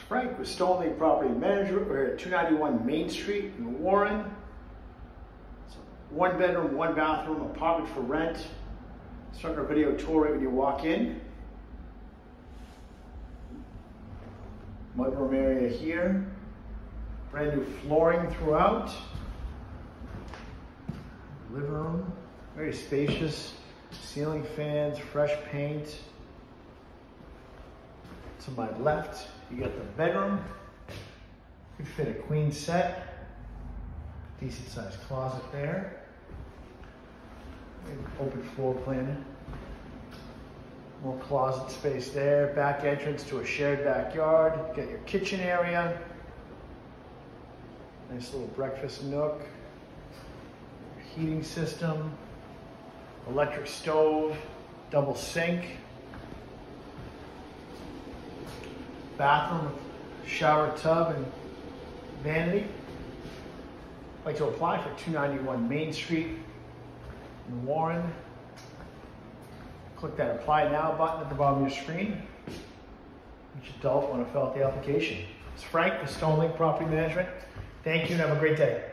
Frank with Stonelink Property Management. We're at 291 Main Street in Warren. It's a one bedroom, one bathroom apartment for rent. Starting our video tour right when you walk in. Mudroom area here. Brand new flooring throughout. Living room, very spacious. Ceiling fans, fresh paint. To my left, you got the bedroom. Could fit a queen set. Decent sized closet there. Open floor plan. More closet space there. Back entrance to a shared backyard. Got your kitchen area. Nice little breakfast nook. Heating system. Electric stove. Double sink. Bathroom, shower tub, and vanity. I'd like to apply for 291 Main Street in Warren. Click that apply now button at the bottom of your screen. Each adult want to fill out the application. It's Frank with Stonelink Property Management. Thank you and have a great day.